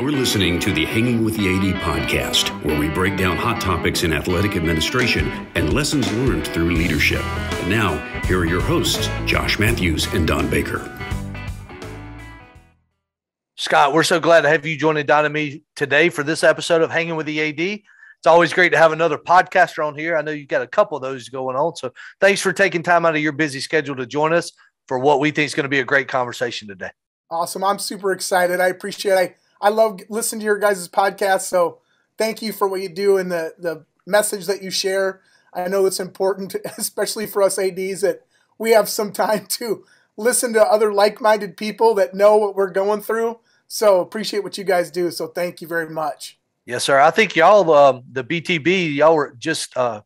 You're listening to the Hanging with the AD podcast, where we break down hot topics in athletic administration and lessons learned through leadership. And now, here are your hosts, Josh Matthews and Don Baker. Scott, we're so glad to have you joining Don and me today for this episode of Hanging with the AD. It's always great to have another podcaster on here. I know you've got a couple of those going on. So thanks for taking time out of your busy schedule to join us for what we think is going to be a great conversation today. Awesome. I'm super excited. I appreciate it. I, I love listening to your guys' podcast. So thank you for what you do and the, the message that you share. I know it's important, especially for us ADs, that we have some time to listen to other like minded people that know what we're going through. So appreciate what you guys do. So thank you very much. Yes, sir. I think y'all, um, the BTB, y'all were just, uh,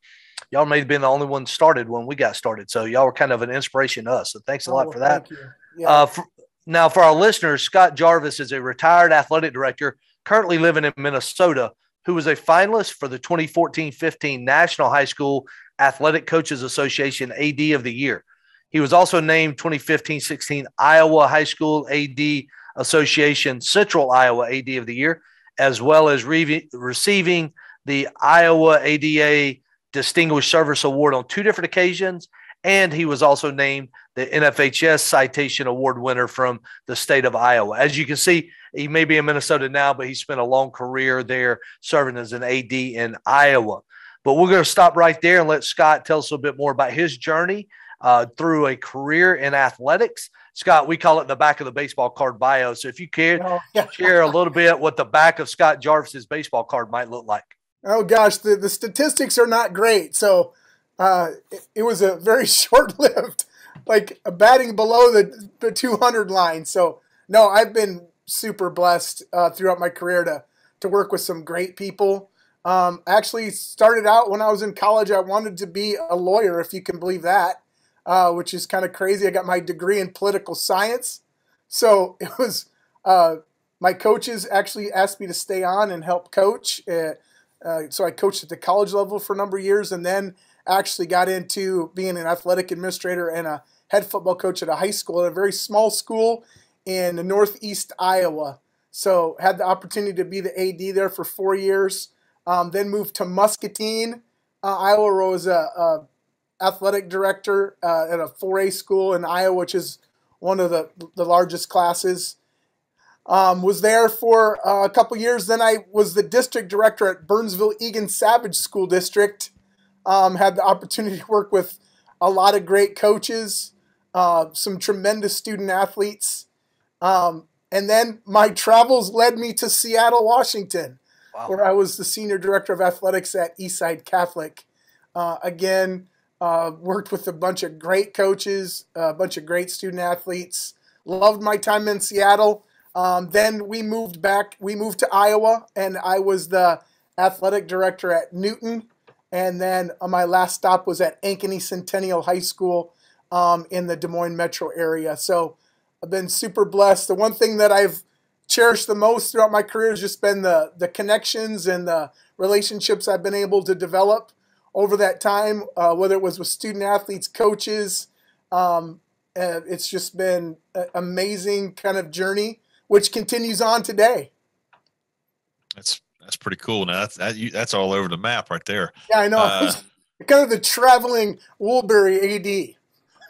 y'all may have been the only one started when we got started. So y'all were kind of an inspiration to us. So thanks a lot oh, for that. Yeah. Uh, for, now, for our listeners, Scott Garvis is a retired athletic director currently living in Minnesota who was a finalist for the 2014 15 National High School Athletic Coaches Association AD of the Year. He was also named 2015 16 Iowa High School AD Association Central Iowa AD of the Year, as well as re- receiving the Iowa ADA Distinguished Service Award on two different occasions and he was also named the NFHS Citation Award winner from the state of Iowa. As you can see, he may be in Minnesota now, but he spent a long career there serving as an AD in Iowa. But we're going to stop right there and let Scott tell us a bit more about his journey uh, through a career in athletics. Scott, we call it the back of the baseball card bio. So if you care, oh, yeah. share a little bit what the back of Scott Garvis's baseball card might look like. Oh gosh, the, the statistics are not great. So uh, it, it, was a very short lived, like a batting below the, the 200 line. So, no, I've been super blessed uh, throughout my career to, to work with some great people. Um, actually, started out when I was in college, I wanted to be a lawyer, if you can believe that, uh, which is kind of crazy. I got my degree in political science. So it was, uh, my coaches actually asked me to stay on and help coach. Uh, uh, so I coached at the college level for a number of years. And then actually got into being an athletic administrator and a head football coach at a high school at a very small school in northeast Iowa. So had the opportunity to be the AD there for four years. Um, then moved to Muscatine, uh, Iowa, where I was a, a athletic director uh, at a 4A school in Iowa, which is one of the, the largest classes. Um, was there for uh, a couple years. Then I was the district director at Burnsville Eagan Savage School District um, had the opportunity to work with a lot of great coaches, uh, some tremendous student athletes. Um, and then my travels led me to Seattle, Washington, wow. where I was the senior director of athletics at Eastside Catholic. Uh, again, uh, worked with a bunch of great coaches, a bunch of great student athletes. Loved my time in Seattle. Um, then we moved back. We moved to Iowa, and I was the athletic director at Newton and then uh, my last stop was at Ankeny Centennial High School um, in the Des Moines metro area. So I've been super blessed. The one thing that I've cherished the most throughout my career has just been the, the connections and the relationships I've been able to develop over that time, uh, whether it was with student athletes, coaches. Um, it's just been an amazing kind of journey, which continues on today. That's that's pretty cool. Now that's that, you, that's all over the map right there. Yeah, I know. Uh, kind of the traveling Wilbury AD.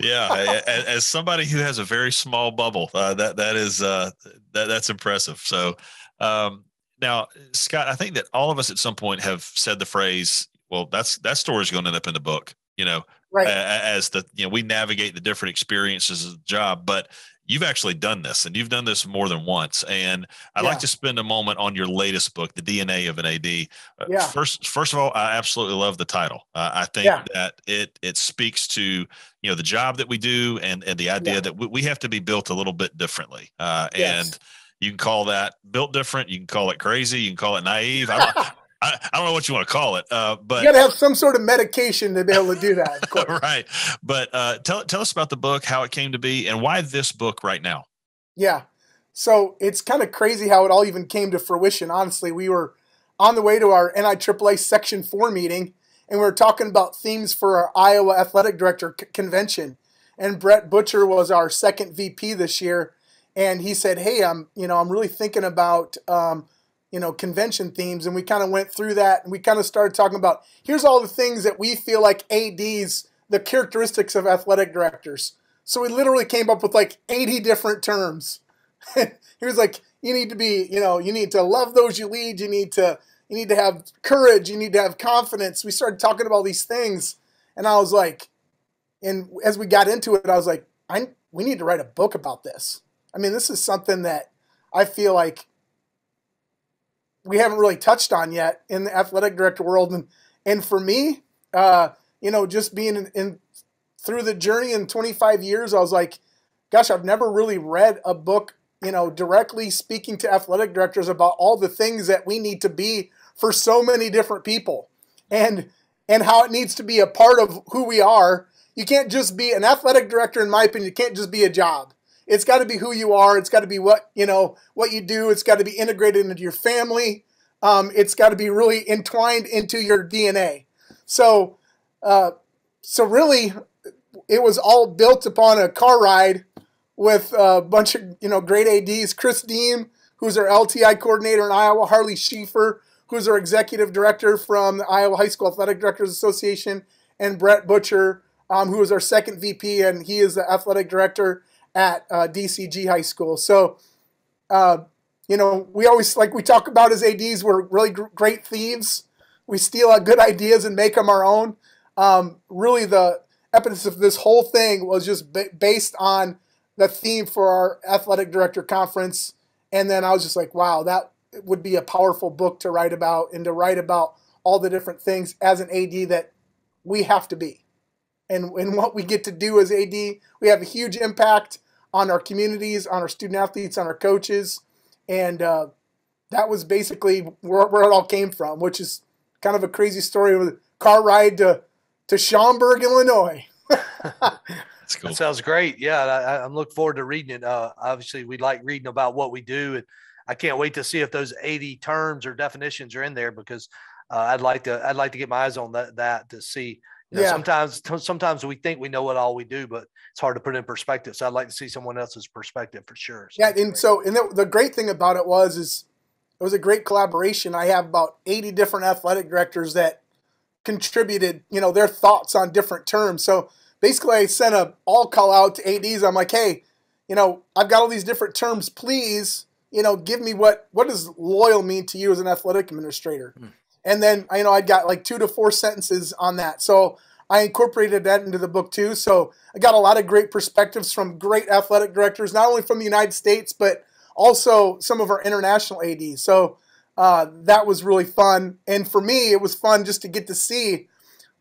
yeah, as, as, somebody who has a very small bubble, uh, that that is uh, that that's impressive. So um, now, Scott, I think that all of us at some point have said the phrase, "Well, that's that story is going to end up in the book." You know, right. as the you know we navigate the different experiences of the job, but you've actually done this and you've done this more than once and i'd yeah. like to spend a moment on your latest book the dna of an ad uh, yeah. first first of all i absolutely love the title uh, i think yeah. that it it speaks to you know the job that we do and and the idea yeah. that we, we have to be built a little bit differently uh, yes. and you can call that built different you can call it crazy you can call it naive I, I, I, don't know what you want to call it, uh, but you got to have some sort of medication to be able to do that. right. But uh, tell tell us about the book, how it came to be, and why this book right now. Yeah. So it's kind of crazy how it all even came to fruition. Honestly, we were on the way to our NIAAA Section Four meeting, and we were talking about themes for our Iowa Athletic Director convention. And Brett Butcher was our second VP this year, and he said, "Hey, I'm you know I'm really thinking about um, you know convention themes," and we kind of went through that, and we kind of started talking about here's all the things that we feel like ads the characteristics of athletic directors. So we literally came up with like 80 different terms. he was like, you need to be, you know, you need to love those you lead. You need to, you need to have courage. You need to have confidence. We started talking about these things, and I was like, and as we got into it, I was like, I we need to write a book about this. I mean, this is something that I feel like we haven't really touched on yet in the athletic director world. And and for me, uh, you know, just being in, in through the journey in 25 years, I was like, gosh, I've never really read a book, you know, directly speaking to athletic directors about all the things that we need to be for so many different people, and and how it needs to be a part of who we are. You can't just be an athletic director, in my opinion. You can't just be a job. It's got to be who you are. It's got to be what you know what you do. It's got to be integrated into your family. Um, it's got to be really entwined into your DNA. So, uh, so really, it was all built upon a car ride with a bunch of you know great ads. Chris Deem, who's our LTI coordinator in Iowa, Harley Schieffer, who's our executive director from the Iowa High School Athletic Directors Association, and Brett Butcher, um, who is our second VP, and he is the athletic director at uh, DCG High School. So, uh, you know, we always like we talk about as ads, we're really gr- great thieves. We steal out good ideas and make them our own. Um, really, the impetus of this whole thing was just based on the theme for our athletic director conference. And then I was just like, wow, that would be a powerful book to write about and to write about all the different things as an AD that we have to be. And, and what we get to do as AD, we have a huge impact on our communities, on our student athletes, on our coaches. And uh, that was basically where, where, it all came from, which is kind of a crazy story with a car ride to to Schaumburg, Illinois. That's cool. That sounds great. Yeah, I, am looking forward to reading it. Uh, obviously, we like reading about what we do, and I can't wait to see if those 80 terms or definitions are in there because uh, I'd like to I'd like to get my eyes on that that to see. You know, yeah. Sometimes sometimes we think we know what all we do, but it's hard to put in perspective. So I'd like to see someone else's perspective for sure. So yeah, and great. so and the, the great thing about it was is it was a great collaboration. I have about 80 different athletic directors that contributed, you know, their thoughts on different terms. So basically, I sent a all call out to ads. I'm like, hey, you know, I've got all these different terms. Please, you know, give me what what does loyal mean to you as an athletic administrator? Hmm. And then you know, I got like two to four sentences on that. So I incorporated that into the book too. So I got a lot of great perspectives from great athletic directors, not only from the United States, but also some of our international ads. So uh, that was really fun. And for me, it was fun just to get to see,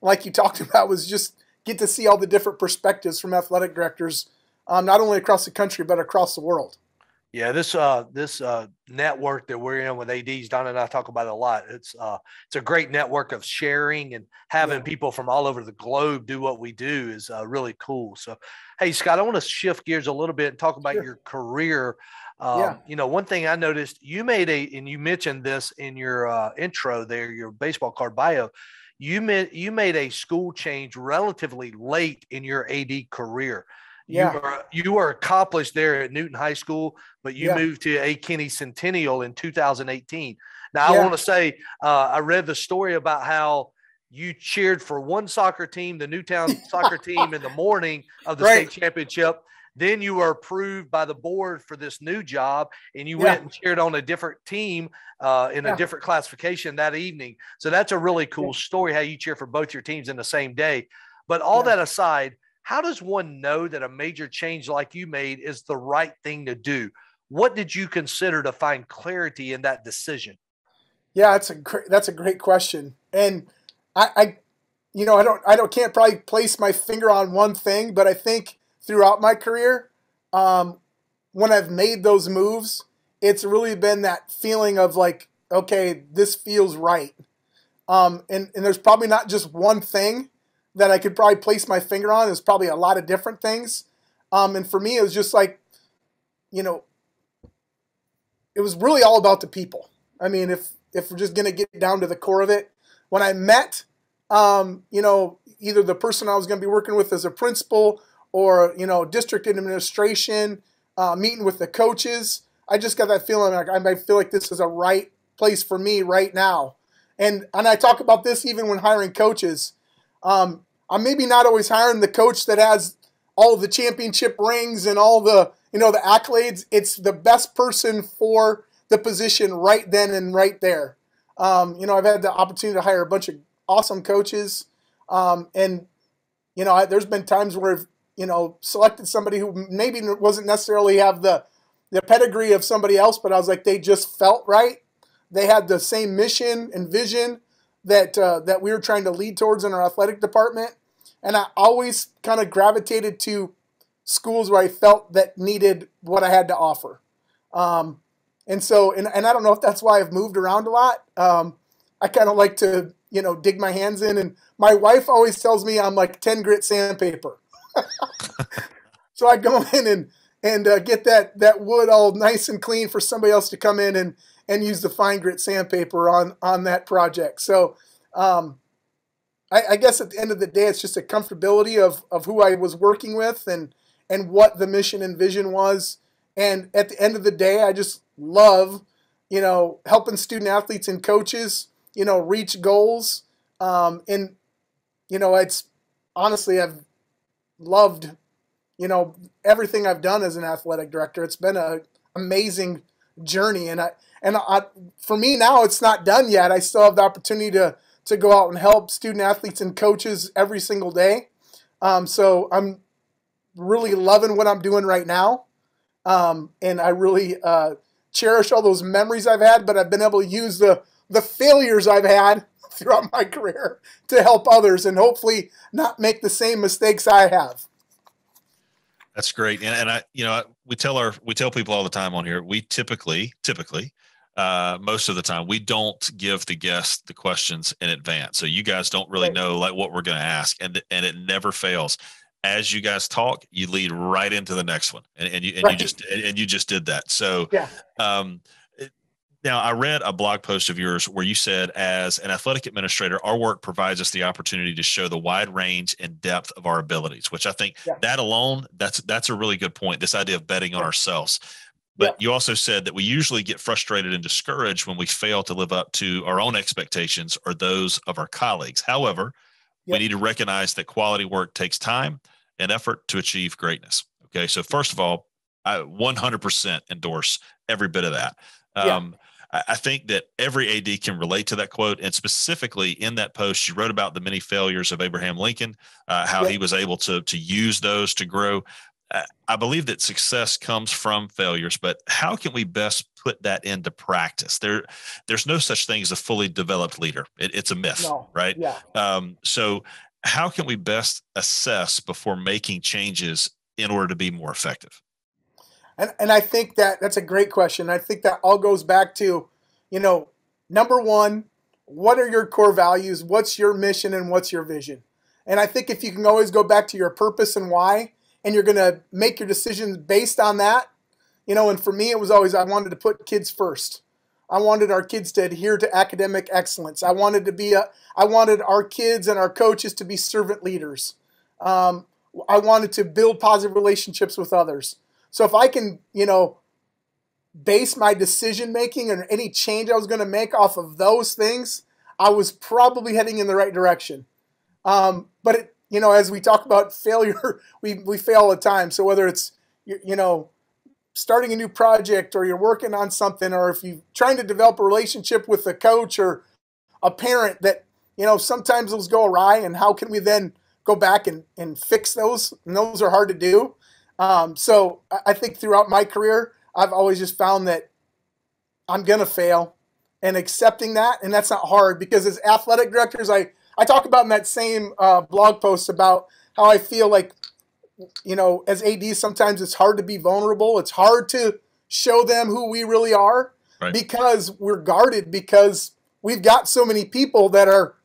like you talked about, was just get to see all the different perspectives from athletic directors, um, not only across the country but across the world. Yeah, this uh, this uh, network that we're in with ads, Don and I talk about it a lot. It's uh, it's a great network of sharing and having yeah. people from all over the globe do what we do is uh, really cool. So, hey Scott, I want to shift gears a little bit and talk about sure. your career. Um, yeah. You know, one thing I noticed you made a, and you mentioned this in your uh, intro there, your baseball card bio. You made you made a school change relatively late in your AD career. Yeah. You were you were accomplished there at Newton High School, but you yeah. moved to Ankeny Centennial in 2018. Now yeah. I want to say uh, I read the story about how you cheered for one soccer team, the Newton soccer team, in the morning of the right. state championship, then you were approved by the board for this new job, and you yeah. went and cheered on a different team uh, in yeah. a different classification that evening. So that's a really cool yeah. story how you cheer for both your teams in the same day. But all that aside, how does one know that a major change like you made is the right thing to do? What did you consider to find clarity in that decision? Yeah, that's a great that's a great question, and I, I you know, I don't I don't can't probably place my finger on one thing, but I think throughout my career, um, when I've made those moves, it's really been that feeling of like, okay, this feels right. Um, and, and there's probably not just one thing that I could probably place my finger on. There's probably a lot of different things. Um, and for me, it was just like, you know, it was really all about the people. I mean, if if we're just gonna get down to the core of it, when I met, um, you know, either the person I was gonna be working with as a principal or you know district administration uh, meeting with the coaches. I just got that feeling like I feel like this is a right place for me right now. And and I talk about this even when hiring coaches. Um, I'm maybe not always hiring the coach that has all the championship rings and all the you know the accolades. It's the best person for the position right then and right there. Um, you know, I've had the opportunity to hire a bunch of awesome coaches, um, and you know, I, there's been times where I've, you know selected somebody who maybe wasn't necessarily have the the pedigree of somebody else, but I was like, they just felt right. They had the same mission and vision that uh, that we were trying to lead towards in our athletic department, and I always kind of gravitated to schools where I felt that needed what I had to offer. Um, and so, and, and I don't know if that's why I've moved around a lot. Um, I kind of like to, you know, dig my hands in. And my wife always tells me I'm like 10 grit sandpaper. so I go in and, and uh, get that, that wood all nice and clean for somebody else to come in and, and use the fine grit sandpaper on, on that project. So, um, I, I guess at the end of the day, it's just a comfortability of, of who I was working with and, and what the mission and vision was. And at the end of the day, I just love, you know, helping student athletes and coaches, you know, reach goals. Um, and, you know, it's honestly, I've loved, you know, everything I've done as an athletic director. It's been an amazing journey. And I, and I, for me now, it's not done yet. I still have the opportunity to, to go out and help student athletes and coaches every single day. Um, so I'm really loving what I'm doing right now. Um, and I really uh, cherish all those memories I've had, but I've been able to use the, the failures I've had throughout my career to help others and hopefully not make the same mistakes I have. That's great. And, and I, you know, we tell our, we tell people all the time on here, we typically, typically, uh, most of the time we don't give the guests the questions in advance. So you guys don't really know like what we're going to ask and, and it never fails as you guys talk, you lead right into the next one, and, and you and right. you just and you just did that. So, yeah. Um, now, I read a blog post of yours where you said, as an athletic administrator, our work provides us the opportunity to show the wide range and depth of our abilities, which I think yeah. that alone, that's that's a really good point. This idea of betting on ourselves. But yeah. you also said that we usually get frustrated and discouraged when we fail to live up to our own expectations or those of our colleagues. However, we need to recognize that quality work takes time and effort to achieve greatness. Okay. So, first of all, I 100% endorse every bit of that. Um, yeah. I think that every AD can relate to that quote. And specifically in that post, you wrote about the many failures of Abraham Lincoln, uh, how yeah. he was able to, to use those to grow. I believe that success comes from failures, but how can we best put that into practice? There, there's no such thing as a fully developed leader. It, it's a myth, no. right? Yeah. Um, so, how can we best assess before making changes in order to be more effective? And and I think that that's a great question. I think that all goes back to, you know, number one, what are your core values? What's your mission and what's your vision? And I think if you can always go back to your purpose and why, and you're going to make your decisions based on that. You know, and for me, it was always I wanted to put kids first. I wanted our kids to adhere to academic excellence. I wanted to be a, I wanted our kids and our coaches to be servant leaders. Um, I wanted to build positive relationships with others. So if I can, you know, base my decision making and any change I was going to make off of those things, I was probably heading in the right direction. Um, but it, you know, as we talk about failure, we, we fail all the time. So whether it's, you, you know, starting a new project or you're working on something or if you're trying to develop a relationship with a coach or a parent that, you know, sometimes those go awry and how can we then go back and, and fix those? And those are hard to do. Um, so I think throughout my career, I've always just found that I'm going to fail and accepting that. And that's not hard because as athletic directors, I, I talk about in that same uh, blog post about how I feel like, you know, as AD, sometimes it's hard to be vulnerable. It's hard to show them who we really are right. because we're guarded because we've got so many people that are,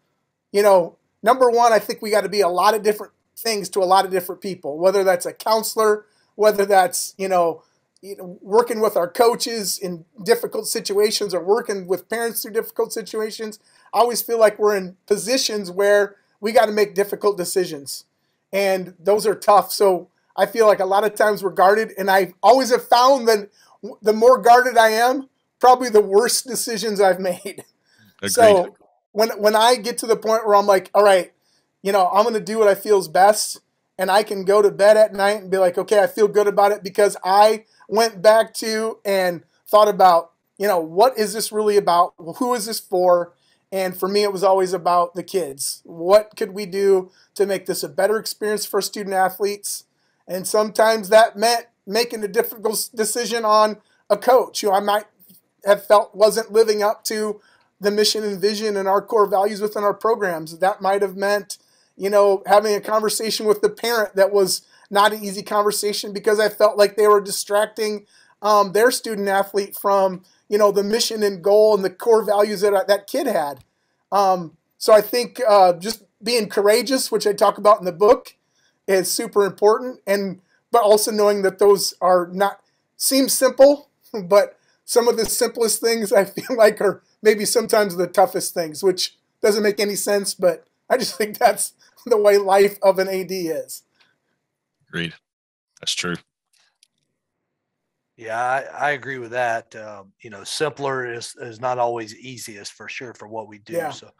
you know, number one, I think we got to be a lot of different things to a lot of different people, whether that's a counselor, whether that's, you know, you know, working with our coaches in difficult situations or working with parents through difficult situations. I always feel like we're in positions where we got to make difficult decisions. And those are tough. So I feel like a lot of times we're guarded, and I always have found that the more guarded I am, probably the worst decisions I've made. Agreed. So when when I get to the point where I'm like, all right, you know, I'm going to do what I feel is best, and I can go to bed at night and be like, okay, I feel good about it because I went back to and thought about, you know, what is this really about? Who is this for? And for me, it was always about the kids. What could we do to make this a better experience for student athletes? And sometimes that meant making a difficult decision on a coach who I might have felt wasn't living up to the mission and vision and our core values within our programs. That might have meant, you know, having a conversation with the parent that was not an easy conversation because I felt like they were distracting um, their student athlete from, you know, the mission and goal and the core values that that kid had. Um, so I think uh, just being courageous, which I talk about in the book, is super important, and but also knowing that those are not seem simple, but some of the simplest things I feel like are maybe sometimes the toughest things, which doesn't make any sense, but I just think that's the way life of an AD is. Agreed. That's true. Yeah, I, I agree with that. Um, you know, simpler is, is not always easiest for sure for what we do. Yeah. So,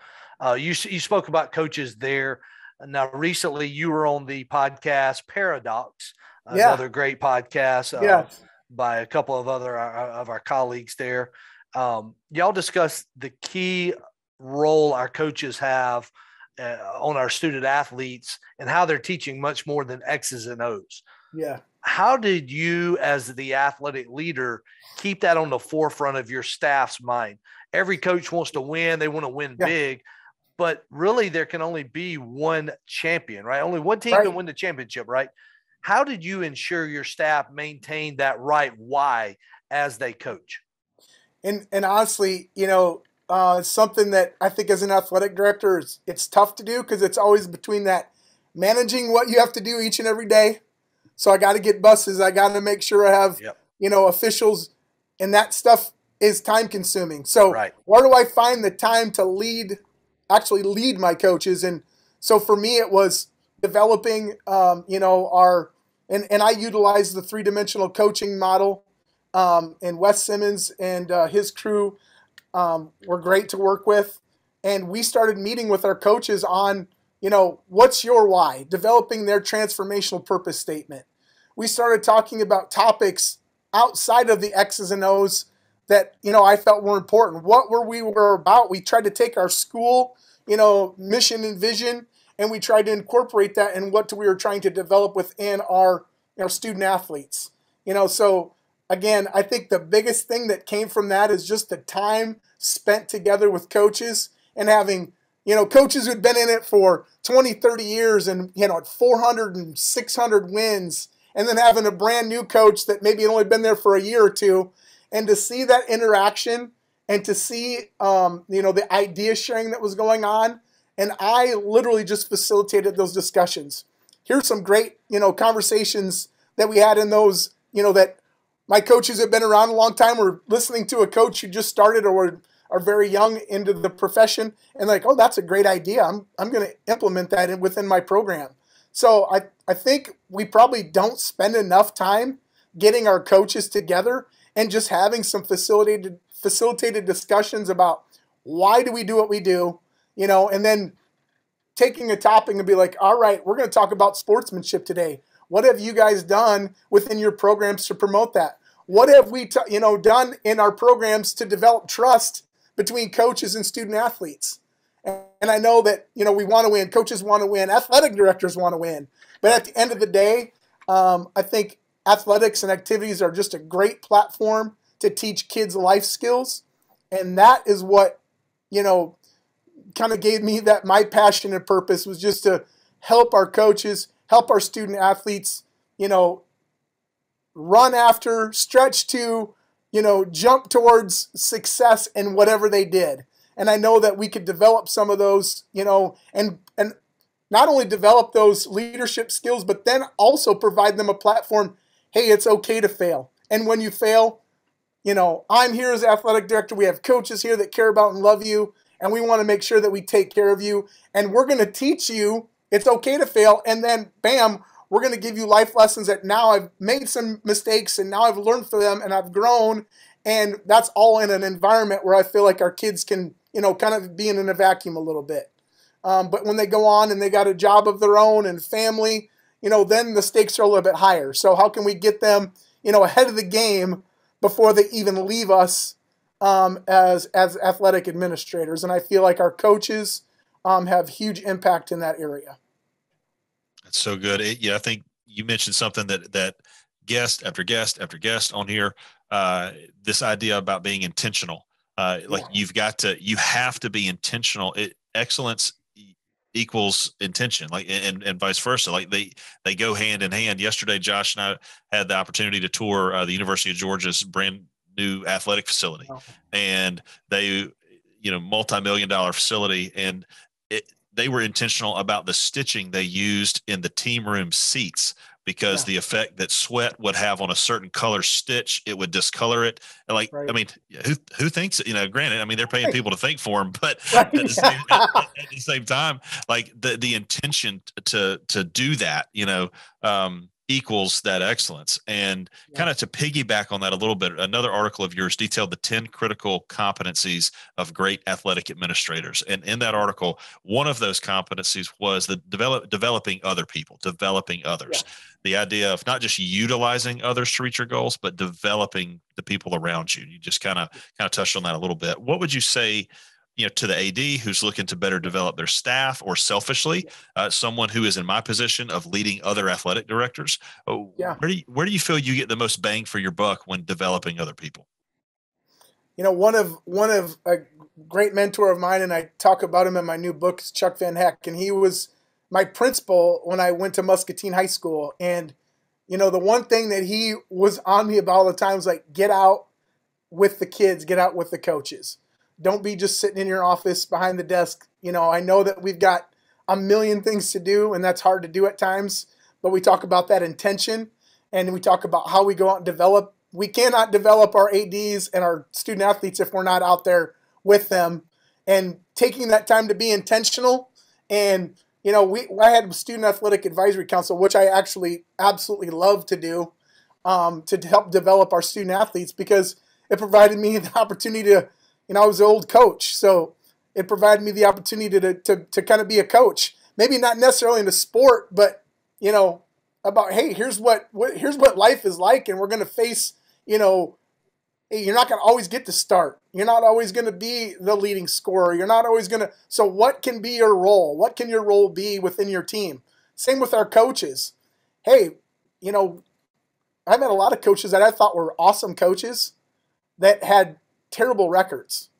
uh, you you spoke about coaches there. Now, recently you were on the podcast Paradox, yeah. another great podcast. Uh, yeah. By a couple of other uh, of our colleagues there. Um, y'all discussed the key role our coaches have uh, on our student athletes and how they're teaching much more than X's and O's. Yeah. How did you, as the athletic leader, keep that on the forefront of your staff's mind? Every coach wants to win, they want to win yeah. big, but really there can only be one champion, right? Only one team right. can win the championship, right? How did you ensure your staff maintained that right why as they coach? and and honestly, you know, uh, something that I think as an athletic director, it's, it's tough to do because it's always between that managing what you have to do each and every day. So I got to get buses. I got to make sure I have, yep. you know, officials, and that stuff is time consuming. So right. where do I find the time to lead, actually lead my coaches? And so for me, it was developing, um, you know, our and and I utilize the three dimensional coaching model um, and Wes Simmons and uh, his crew um, were great to work with. And we started meeting with our coaches on, you know, what's your why? Developing their transformational purpose statement. We started talking about topics outside of the X's and O's that, you know, I felt were important. What were we were about? We tried to take our school, you know, mission and vision, and we tried to incorporate that in what we were trying to develop within our, know, student athletes. You know, so again, I think the biggest thing that came from that is just the time spent together with coaches and having, you know, coaches who'd been in it for 20, 30 years and, you know, at 400 and 600 wins, and then having a brand new coach that maybe had only been there for a year or two. And to see that interaction and to see, um, you know, the idea sharing that was going on. And I literally just facilitated those discussions. Here's some great, you know, conversations that we had in those, you know, that my coaches have been around a long time or listening to a coach who just started or are very young into the profession and like, oh, that's a great idea. I'm, I'm going to implement that within my program. So I, I think we probably don't spend enough time getting our coaches together and just having some facilitated facilitated discussions about why do we do what we do, you know, and then taking a topic and be like, all right, we're going to talk about sportsmanship today. What have you guys done within your programs to promote that? What have we, you know, done in our programs to develop trust between coaches and student athletes? And I know that you know we want to win. Coaches want to win. Athletic directors want to win. But at the end of the day, um, I think athletics and activities are just a great platform to teach kids life skills, and that is what you know kind of gave me that my passion and purpose was just to help our coaches help our student athletes, you know, run after, stretch to, you know, jump towards success in whatever they did. And I know that we could develop some of those, you know, and and not only develop those leadership skills, but then also provide them a platform. Hey, it's okay to fail. And when you fail, you know, I'm here as athletic director. We have coaches here that care about and love you, and we want to make sure that we take care of you. And we're going to teach you it's okay to fail. And then, bam, we're going to give you life lessons that now I've made some mistakes and now I've learned from them and I've grown. And that's all in an environment where I feel like our kids can, you know, kind of be in a vacuum a little bit. Um, but when they go on and they got a job of their own and family, you know, then the stakes are a little bit higher. So how can we get them, you know, ahead of the game before they even leave us um, as as athletic administrators? And I feel like our coaches um, have huge impact in that area. That's so good. It, yeah, I think you mentioned something that that guest after guest after guest on here. Uh, this idea about being intentional. Uh, like yeah. you've got to, you have to be intentional. It, excellence equals intention like and, and vice versa like they they go hand in hand yesterday josh and i had the opportunity to tour uh, the university of georgia's brand new athletic facility and they you know multi-million dollar facility and it, they were intentional about the stitching they used in the team room seats because yeah. the effect that sweat would have on a certain color stitch, it would discolor it. And like, right. I mean, who who thinks you know? Granted, I mean they're paying right. people to think for them, but right. at, the same, at, at, the same, time, like the the intention to to do that, you know, um, equals that excellence. And yeah. kind of to piggyback on that a little bit, another article of yours detailed the 10 critical competencies of great athletic administrators. And in that article, one of those competencies was the develop developing other people, developing others. Yeah. The idea of not just utilizing others to reach your goals, but developing the people around you. You just kind of kind of touched on that a little bit. What would you say you know to the AD who's looking to better develop their staff, or selfishly, uh, someone who is in my position of leading other athletic directors. Oh, yeah. Where do you, where do you feel you get the most bang for your buck when developing other people? You know, one of one of a great mentor of mine, and I talk about him in my new book, is Chuck Van Heck, and he was my principal when I went to Muscatine High School, and you know, the one thing that he was on me about all the time was like, get out with the kids, get out with the coaches don't be just sitting in your office behind the desk. You know, I know that we've got a million things to do, and that's hard to do at times. But we talk about that intention, and we talk about how we go out and develop. We cannot develop our ADs and our student athletes if we're not out there with them and taking that time to be intentional. And you know, we I had a student athletic advisory council, which I actually absolutely love to do um, to help develop our student athletes because it provided me the opportunity to you know, I was an old coach, so it provided me the opportunity to, to, to kind of be a coach. Maybe not necessarily in the sport, but you know, about hey, here's what, what here's what life is like, and we're gonna face, you know, you're not gonna always get to start. You're not always gonna be the leading scorer. You're not always gonna. So what can be your role? What can your role be within your team? Same with our coaches. Hey, you know, I've a lot of coaches that I thought were awesome coaches that had terrible records.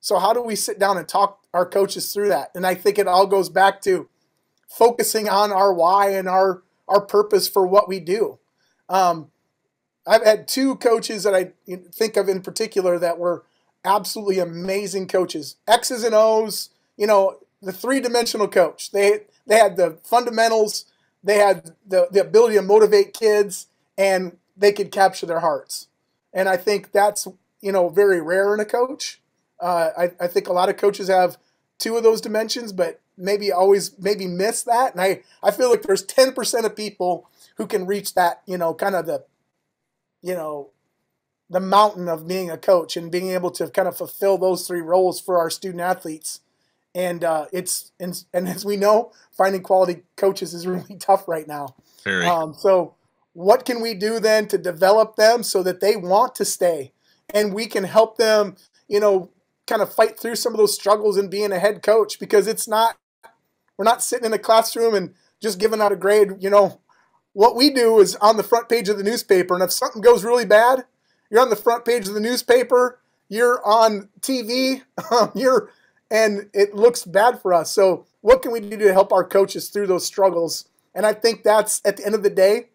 So how do we sit down and talk our coaches through that? And I think it all goes back to focusing on our why and our our purpose for what we do. Um, I've had two coaches that I think of in particular that were absolutely amazing coaches. X's and O's, you know, the three-dimensional coach. They they had the fundamentals, they had the, the ability to motivate kids, and they could capture their hearts. And I think that's you know, very rare in a coach. Uh, I, I think a lot of coaches have two of those dimensions, but maybe always maybe miss that. And I, I feel like there's 10% of people who can reach that, you know, kind of the, you know, the mountain of being a coach and being able to kind of fulfill those three roles for our student athletes. And uh, it's and, and as we know, finding quality coaches is really tough right now. Very. Um, so, what can we do then to develop them so that they want to stay? And we can help them, you know, kind of fight through some of those struggles in being a head coach because it's not we're not sitting in a classroom and just giving out a grade, you know. What we do is on the front page of the newspaper and if something goes really bad, you're on the front page of the newspaper, you're on TV, you're and it looks bad for us. So, what can we do to help our coaches through those struggles? And I think that's at the end of the day,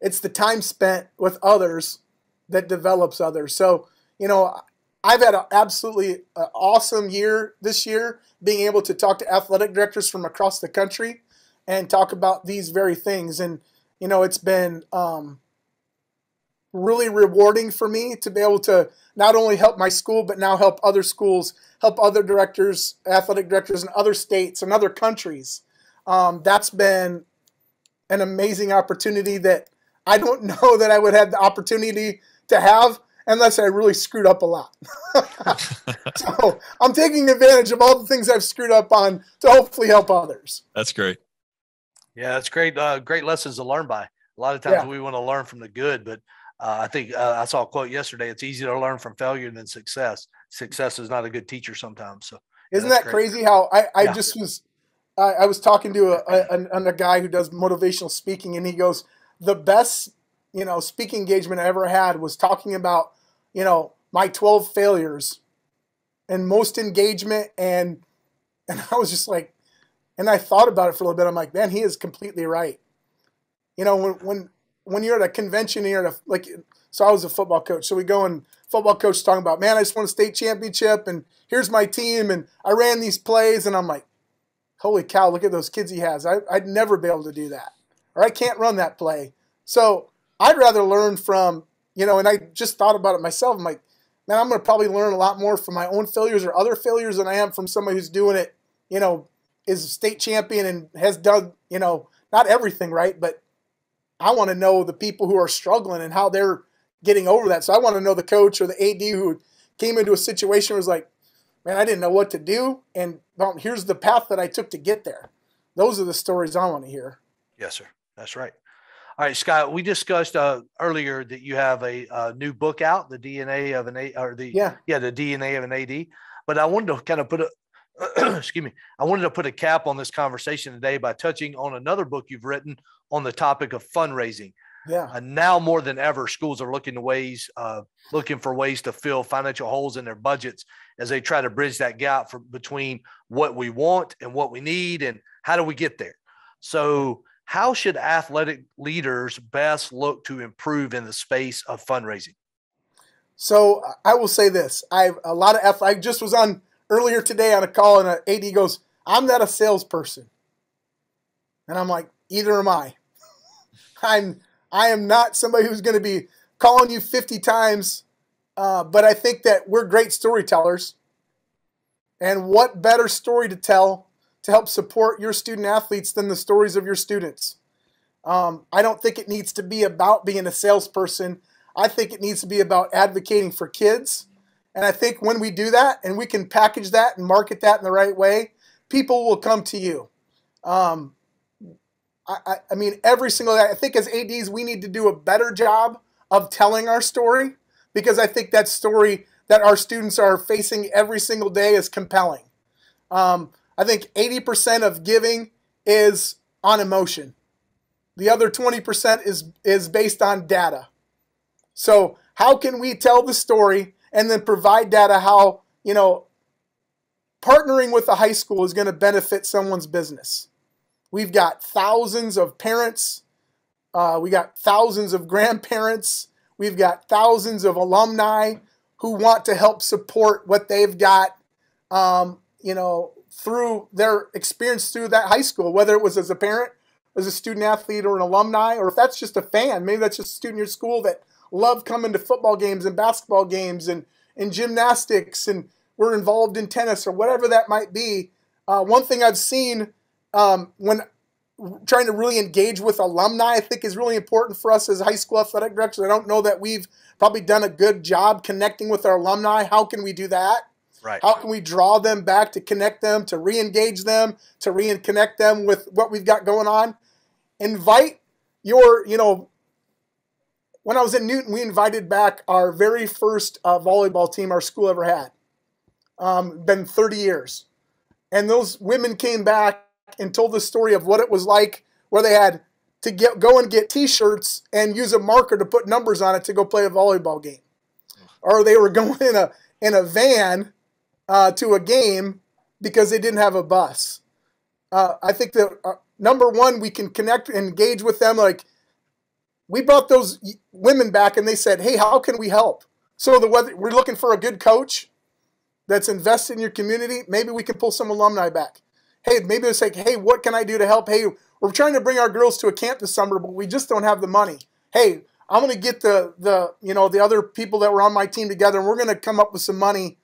it's the time spent with others that develops others. So, you know, I've had an absolutely uh, awesome year this year being able to talk to athletic directors from across the country and talk about these very things. And, you know, it's been um, really rewarding for me to be able to not only help my school, but now help other schools, help other directors, athletic directors in other states and other countries. Um, that's been an amazing opportunity that I don't know that I would have the opportunity to have unless I really screwed up a lot. so I'm taking advantage of all the things I've screwed up on to hopefully help others. That's great. Yeah, that's great. Uh, great lessons to learn by. A lot of times yeah. we want to learn from the good, but uh, I think uh, I saw a quote yesterday. It's easier to learn from failure than success. Success is not a good teacher sometimes. So isn't that great. crazy? How I, I yeah. just was I, I, was talking to a, a, a guy who does motivational speaking, and he goes, "The best you know speaking engagement I ever had was talking about you know my 12 failures and most engagement and and I was just like and I thought about it for a little bit. I'm like, man, he is completely right. You know, when when when you're at a convention, you're at a like. So I was a football coach. So we go and football coach talking about, man, I just won a state championship, and here's my team, and I ran these plays, and I'm like, holy cow, look at those kids he has. I, I'd never be able to do that, or I can't run that play. So I'd rather learn from you know. And I just thought about it myself. I'm like, man, I'm going to probably learn a lot more from my own failures or other failures than I am from somebody who's doing it, you know, is a state champion and has done, you know, not everything right, but I want to know the people who are struggling and how they're getting over that. So I want to know the coach or the AD who came into a situation was like, man, I didn't know what to do, and well, here's the path that I took to get there. Those are the stories I want to hear. Yes, sir. That's right. All right, Scott. We discussed uh, earlier that you have a, a, new book out, the DNA of an A, or the yeah, yeah, the DNA of an AD. But I wanted to kind of put a excuse me, I wanted to put a cap on this conversation today by touching on another book you've written on the topic of fundraising. Yeah. Uh, now more than ever, schools are looking to ways, uh, looking for ways to fill financial holes in their budgets as they try to bridge that gap for, between what we want and what we need, and how do we get there. So, how should athletic leaders best look to improve in the space of fundraising? So, I will say this: I have a lot of. I just was on earlier today on a call, and an AD goes, "I'm not a salesperson," and I'm like, "Either am I." I'm I am not somebody who's going to be calling you 50 times, uh, but I think that we're great storytellers. And what better story to tell to help support your student athletes than the stories of your students? Um, I don't think it needs to be about being a salesperson. I think it needs to be about advocating for kids and I think when we do that and we can package that and market that in the right way, people will come to you. Um, I, I, mean, every single day, I think as ADs, we need to do a better job of telling our story because I think that story that our students are facing every single day is compelling. Um, I think 80% of giving is on emotion. The other 20% is is based on data. So, how can we tell the story and then provide data how, you know, partnering with a high school is going to benefit someone's business. We've got thousands of parents, uh, we got thousands of grandparents, we've got thousands of alumni who want to help support what they've got, um, you know, through their experience through that high school, whether it was as a parent, as a student athlete, or an alumni, or if that's just a fan, maybe that's just a student in your school that love coming to football games and basketball games and, and gymnastics and we're involved in tennis or whatever that might be. Uh, one thing I've seen um, when trying to really engage with alumni, I think is really important for us as high school athletic directors. I don't know that we've probably done a good job connecting with our alumni. How can we do that? Right. How can we draw them back to connect them, to re-engage them, to re-connect them with what we've got going on? Invite your, you know, when I was in Newton, we invited back our very first uh, volleyball team our school ever had. Um, been 30 years. And those women came back and told the story of what it was like where they had to get go and get t-shirts and use a marker to put numbers on it to go play a volleyball game. Or they were going in a in a van uh, to a game because they didn't have a bus. Uh, I think that uh, number one, we can connect and engage with them like – we brought those women back and they said, hey, how can we help? So the weather, we're looking for a good coach that's invested in your community. Maybe we can pull some alumni back. Hey, maybe it's like, hey, what can I do to help? Hey, we're trying to bring our girls to a camp this summer, but we just don't have the money. Hey, I'm going to get the the you know the other people that were on my team together, and we're going to come up with some money,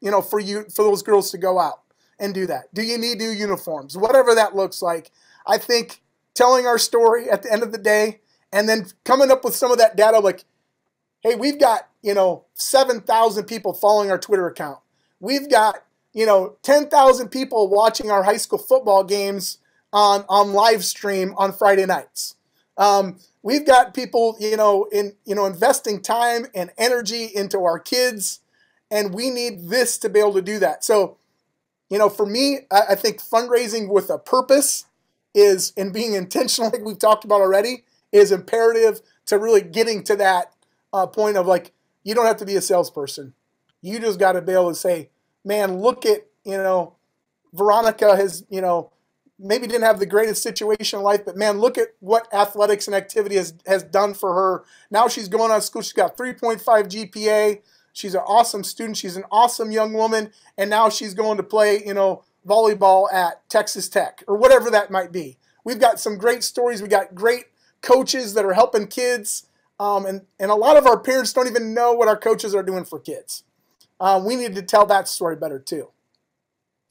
you know, for you for those girls to go out and do that. Do you need new uniforms? Whatever that looks like, I think telling our story at the end of the day, and then coming up with some of that data like, hey, we've got, you know, 7,000 people following our Twitter account. We've got, you know, 10,000 people watching our high school football games on, on live stream on Friday nights. Um, we've got people, you know, in, you know, investing time and energy into our kids, and we need this to be able to do that. So, you know, for me, I, think fundraising with a purpose is, and being intentional, like we've talked about already, is imperative to really getting to that uh, point of like, you don't have to be a salesperson. You just got to be able to say, man, look at, you know, Veronica has, you know, maybe didn't have the greatest situation in life, but man, look at what athletics and activity has, has done for her. Now she's going on school. She's got 3.5 GPA. She's an awesome student. She's an awesome young woman. And now she's going to play, you know, volleyball at Texas Tech or whatever that might be. We've got some great stories. We got great coaches that are helping kids. Um, and, and a lot of our parents don't even know what our coaches are doing for kids. Um, we need to tell that story better too.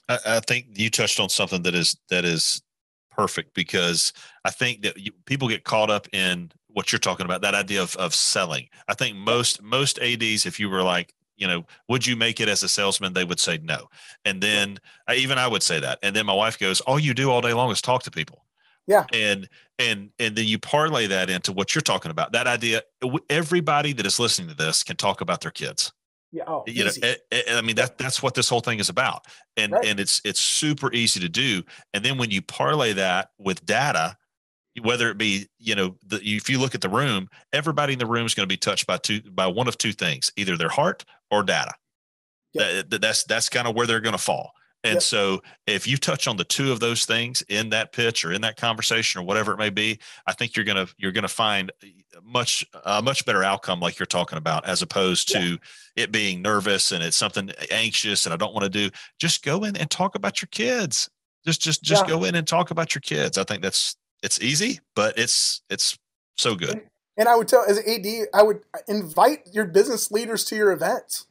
I, I, think you touched on something that is that is perfect because I think that you, people get caught up in what you're talking about that idea of, of selling. I think most most ads if you were like you know would you make it as a salesman? They would say no. And then I, even i would say that. And then my wife goes all you do all day long is talk to people. Yeah. And and and then you parlay that into what you're talking about. That idea everybody that is listening to this can talk about their kids. Yeah, oh, you easy. know, I mean that that's what this whole thing is about, and right. and it's it's super easy to do. And then when you parlay that with data, whether it be you know the, if you look at the room everybody in the room is going to be touched by two by one of two things either their heart or data. That, that's that's kind of where they're going to fall. And so if you touch on the two of those things in that pitch or in that conversation or whatever it may be i think you're going to you're going to find much a much better outcome like you're talking about as opposed to yeah. it being nervous and it's something anxious and i don't want to do. Just go in and talk about your kids. Just just just go in and talk about your kids. I think that's it's easy, but it's it's so good. And I would tell as an AD, I would invite your business leaders to your events.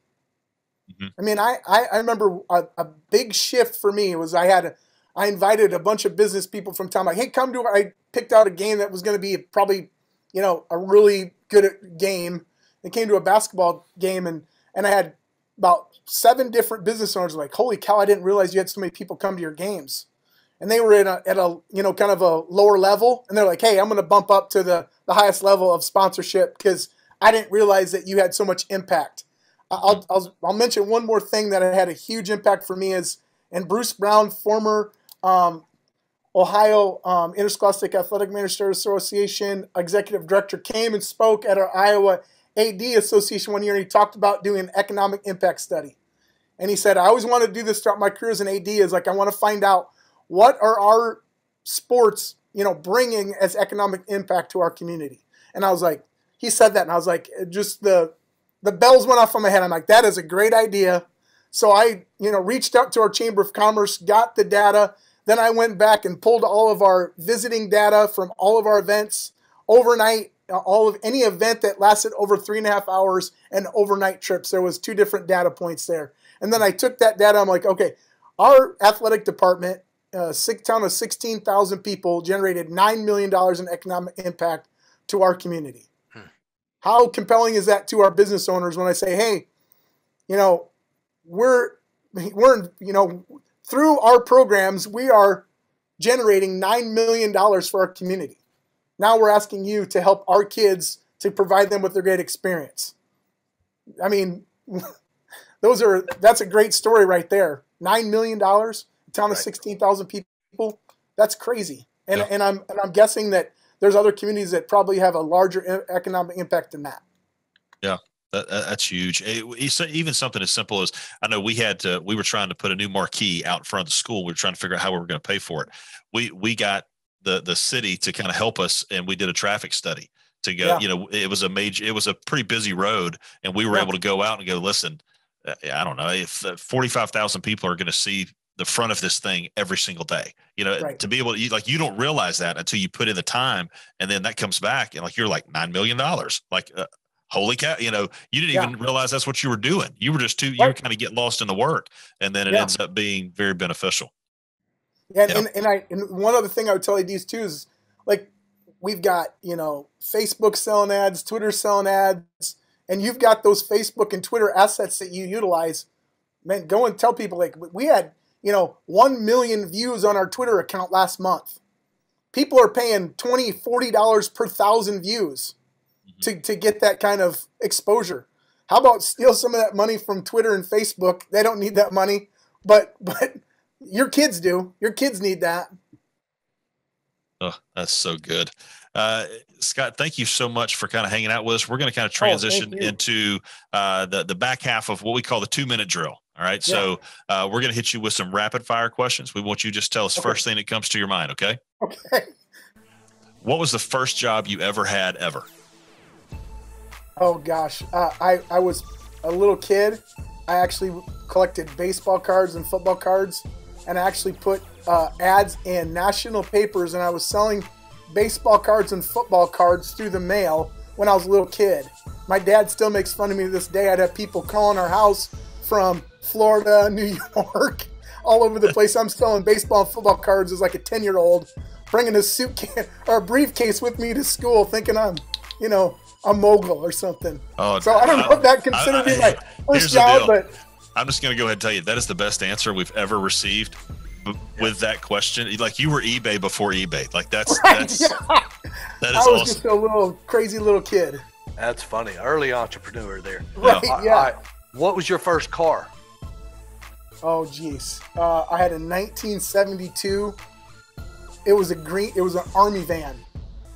Mm-hmm. I mean, I, I, I remember a, a, big shift for me was I had a, I invited a bunch of business people from town. Like, hey, come to. I picked out a game that was going to be probably, you know, a really good game. They came to a basketball game, and and I had about seven different business owners. Like, holy cow! I didn't realize you had so many people come to your games and they were in a, at a you know kind of a lower level and they're like hey i'm going to bump up to the, the highest level of sponsorship because i didn't realize that you had so much impact. I'll, I'll, I'll mention one more thing that had a huge impact for me is and bruce brown former um, ohio um, interscholastic athletic administrators association executive director came and spoke at our iowa ad association one year and he talked about doing an economic impact study. And he said i always wanted to do this throughout my career as an ad is like i want to find out what are our sports, you know, bringing as economic impact to our community? And I was like, he said that, and I was like, just the the bells went off on my head. I'm like, that is a great idea. So I, you know, reached out to our Chamber of Commerce, got the data. Then I went back and pulled all of our visiting data from all of our events overnight. Uh, all of any event that lasted over three and a half hours and overnight trips. There was two different data points there. And then I took that data. I'm like, okay, our athletic department uh, six, town of 16,000 people generated $9 million in economic impact to our community. Hmm. How compelling is that to our business owners when I say, hey, you know, we're, we're, you know, through our programs, we are generating $9 million for our community. Now we're asking you to help our kids to provide them with a great experience. I mean, those are, that's a great story right there. $9 million town of right. 16,000 people, that's crazy. And, yeah. and I'm and I'm guessing that there's other communities that probably have a larger economic impact than that. Yeah. That, that's huge. Even something as simple as I know we had to, we were trying to put a new marquee out in front of the school. We were trying to figure out how we were going to pay for it. We we got the the city to kind of help us, and we did a traffic study to go. Yeah. You know, it was a major, it was a pretty busy road, and we were yeah. able to go out and go listen. Uh, I don't know if uh, forty five thousand people are going to see the front of this thing every single day. You know, right. to be able to like you don't realize that until you put in the time, and then that comes back, and like you're like nine million dollars. Like, uh, holy cow! You know, you didn't yeah. even realize that's what you were doing. You were just too. Right. You were kind of get lost in the work, and then it yeah. ends up being very beneficial. Yeah, and, and, and I and one other thing I would tell you these too is like we've got you know Facebook selling ads, Twitter selling ads, and you've got those Facebook and Twitter assets that you utilize. Man, go and tell people like we had you know 1 million views on our Twitter account last month. People are paying 20 40 dollars per thousand views mm-hmm. to, to get that kind of exposure. How about steal some of that money from Twitter and Facebook? They don't need that money, but but your kids do. Your kids need that. Oh, that's so good. Uh, Scott, thank you so much for kind of hanging out with us. We're going to kind of oh, transition oh, into uh, the the back half of what we call the two minute drill. All right, yeah. so uh, we're going to hit you with some rapid fire questions. We want you to just tell us okay. first thing that comes to your mind. Okay. Okay. What was the first job you ever had ever? Oh gosh, uh, I I was a little kid. I actually collected baseball cards and football cards, and I actually put uh, ads in national papers, and I was selling baseball cards and football cards through the mail when I was a little kid. My dad still makes fun of me to this day. I'd have people calling our house from Florida, New York, all over the place. I'm selling baseball and football cards as like a 10 year old, bringing a suitcase or a briefcase with me to school, thinking I'm, you know, a mogul or something. Oh, so I don't know if that considered me my first job, but I'm just going to go ahead and tell you that is the best answer we've ever received with that question. Like you were eBay before eBay. Like that's right, that's yeah. that is I was awesome. just a little crazy little kid. That's funny. Early entrepreneur there. Right. Yeah. What was your first car? Oh geez. Uh, I had a 1972. It was a green. It was an army van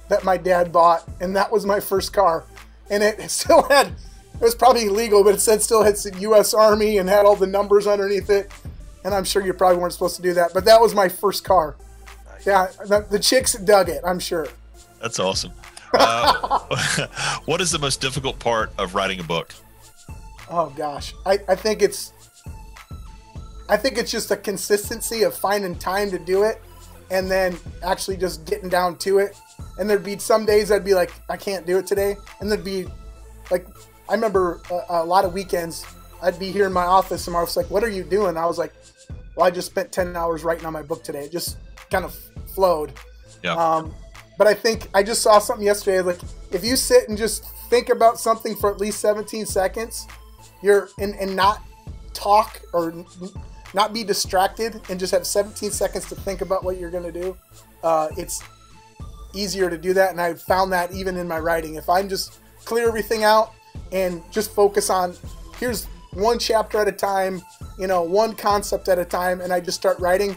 that my dad bought, and that was my first car. And it still had. It was probably illegal, but it said still had U.S. Army and had all the numbers underneath it and I'm sure you probably weren't supposed to do that, but that was my first car. Yeah, the, the chicks dug it, I'm sure. That's awesome. Uh, what is the most difficult part of writing a book? Oh gosh, I, I think it's I think it's just a consistency of finding time to do it, and then actually just getting down to it. And there'd be some days I'd be like, I can't do it today, and there'd be like I remember a, a lot of weekends I'd be here in my office and I was like, "What are you doing?" I was like, "Well, I just spent ten hours writing on my book today. It just kind of flowed." Yeah. Um, but I think I just saw something yesterday. Like, if you sit and just think about something for at least 17 seconds, you're and, and not talk or not be distracted and just have 17 seconds to think about what you're going to do. Uh, it's easier to do that, and I found that even in my writing. If I'm just clear everything out and just focus on here's one chapter at a time, you know, one concept at a time, and I just start writing,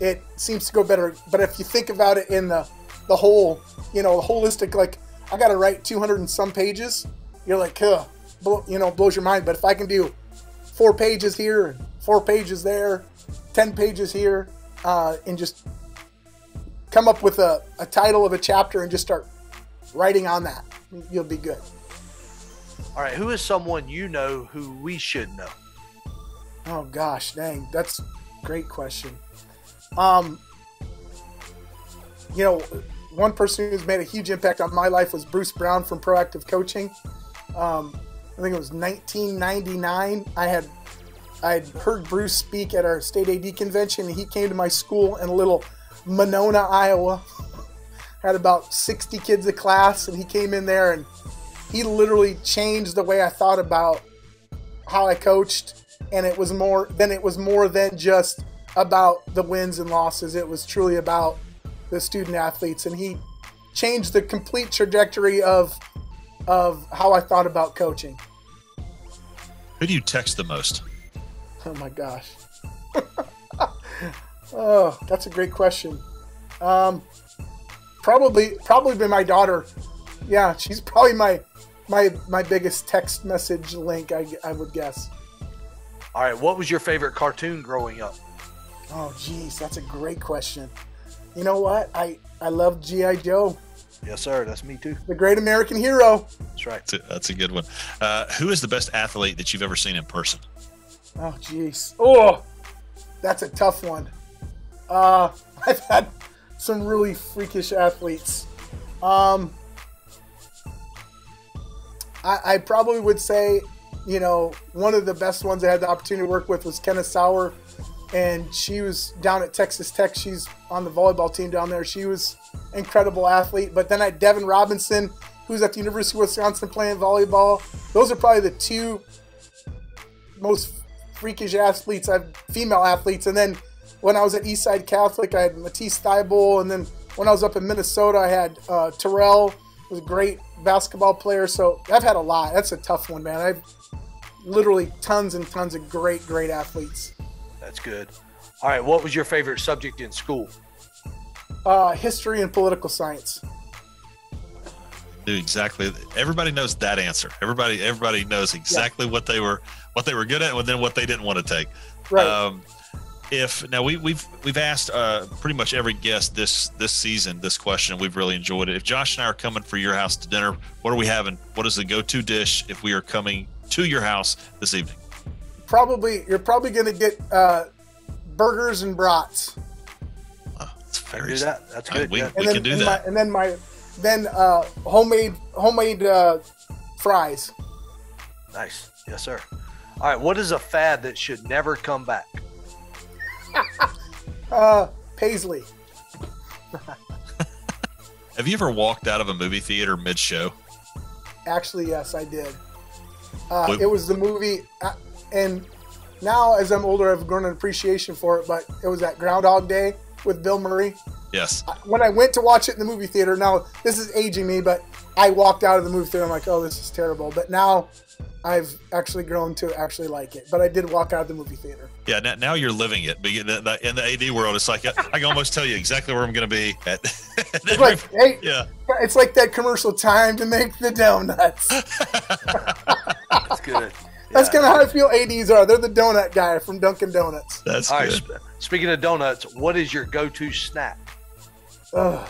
it seems to go better. But if you think about it in the the whole, you know, holistic, like I got to write 200 and some pages, you're like, huh, blow, you know, blows your mind. But if I can do four pages here, four pages there, 10 pages here, uh, and just come up with a, a title of a chapter and just start writing on that, you'll be good. All right, who is someone you know who we should know? Oh gosh, dang, that's a great question. Um, you know, one person who's made a huge impact on my life was Bruce Brown from Proactive Coaching. Um, think it was 1999. I had I had heard Bruce speak at our state AD convention, he came to my school in little Monona, Iowa. had about 60 kids a class, and he came in there and he literally changed the way I thought about how I coached, and it was more then it was more than just about the wins and losses. It was truly about the student athletes, and he changed the complete trajectory of of how I thought about coaching. Who do you text the most? Oh my gosh. oh, that's a great question. Um, probably probably been my daughter. Yeah, she's probably my my my biggest text message link, I, I would guess. All right, what was your favorite cartoon growing up? Oh, geez, that's a great question. You know what? I I love GI Joe. Yes, sir. That's me too. The great American hero. That's right. That's a, that's a good one. Uh, who is the best athlete that you've ever seen in person? Oh, jeez. Oh, that's a tough one. Uh, I've had some really freakish athletes. Um, I, I probably would say, you know, one of the best ones I had the opportunity to work with was Kenneth Sauer, and she was down at Texas Tech. She's on the volleyball team down there. She was incredible athlete. But then I Devyn Robinson, who's at the University of Wisconsin playing volleyball. Those are probably the two most freakish athletes, I've female athletes. And then when I was at Eastside Catholic, I had Matisse Thybulle. And then when I was up in Minnesota, I had uh, Terrell, was a great basketball player. So I've had a lot. That's a tough one, man. I've literally tons and tons of great, great athletes. That's good. All right, what was your favorite subject in school? Uh, history and political science. Do exactly. Everybody knows that answer. Everybody, everybody knows exactly yeah. what they were, what they were good at, and then what they didn't want to take. Right. Um, if now we, we've we've asked uh, pretty much every guest this this season this question we've really enjoyed it if josh and i are coming for your house to dinner what are we having what is the go-to dish if we are coming to your house this evening probably you're probably going to get uh, burgers and brats that's very do that that's good we, yeah. we then, can do and that my, and then my then uh, homemade homemade uh, fries nice yes sir all right what is a fad that should never come back uh, Paisley. Have you ever walked out of a movie theater mid show? Actually, yes, I did. Uh, it was the movie, uh, and now as I'm older, I've grown an appreciation for it. But it was that Groundhog Day with Bill Murray. Yes. When I went to watch it in the movie theater, now this is aging me, but I walked out of the movie theater. I'm like, oh, this is terrible. But now I've actually grown to actually like it. But I did walk out of the movie theater. Yeah, now, now you're living it. But in the, in the AD world, it's like I can almost tell you exactly where I'm going to be. At, it's like, hey, yeah, it's like that commercial time to make the donuts. That's good. That's kind of how I feel ADs are. They're the donut guy from Dunkin' Donuts. That's All good. Right, speaking of donuts, what is your go-to snack? Uh,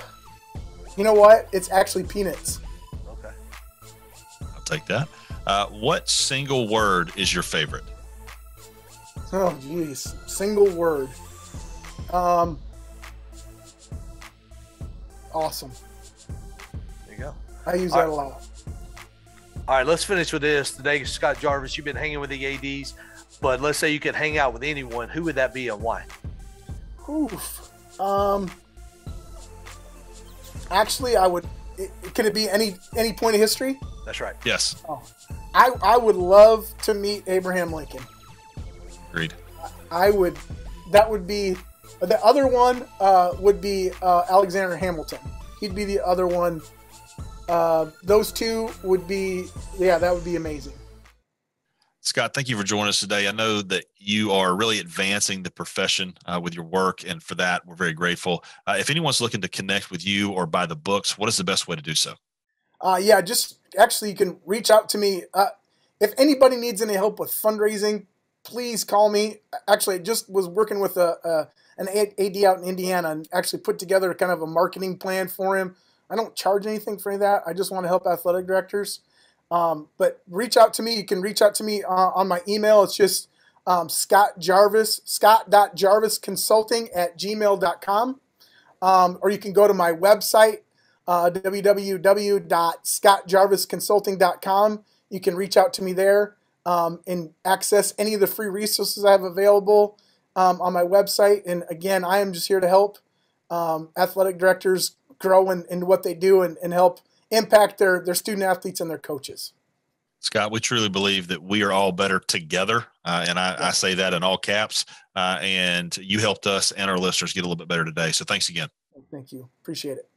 you know what? It's actually peanuts. Okay. I'll take that. Uh, what single word is your favorite? Oh, jeez. Single word. Um, awesome. There you go. I use All that right. a lot. All right, let's finish with this. Today, Scott Garvis, you've been hanging with the ADs, but let's say you could hang out with anyone. Who would that be and why? Oof. Um, actually, I would. It, can it be any any point of history? That's right. Yes. Oh, I I would love to meet Abraham Lincoln. Agreed. I would. That would be. The other one uh, would be uh, Alexander Hamilton. He'd be the other one. Uh, those two would be. Yeah, that would be amazing. Scott, thank you for joining us today. I know that you are really advancing the profession uh, with your work, and for that, we're very grateful. Uh, if anyone's looking to connect with you or buy the books, what is the best way to do so? Uh, yeah, just actually, you can reach out to me. Uh, if anybody needs any help with fundraising, please call me. Actually, I just was working with a, a an AD out in Indiana and actually put together kind of a marketing plan for him. I don't charge anything for that. I just want to help athletic directors. Um, but reach out to me. You can reach out to me uh, on my email. It's just um, Scott Garvis, scott.garvisconsulting at gmail.com. Um, or you can go to my website, uh, www.scottgarvisconsulting.com. You can reach out to me there um, and access any of the free resources I have available um, on my website. And again, I am just here to help um, athletic directors grow in, in what they do and, and help impact their their student athletes and their coaches. Scott, we truly believe that we are all better together, uh, and I, I, say that in all caps. Uh, and you helped us and our listeners get a little bit better today. So thanks again. Thank you. Appreciate it.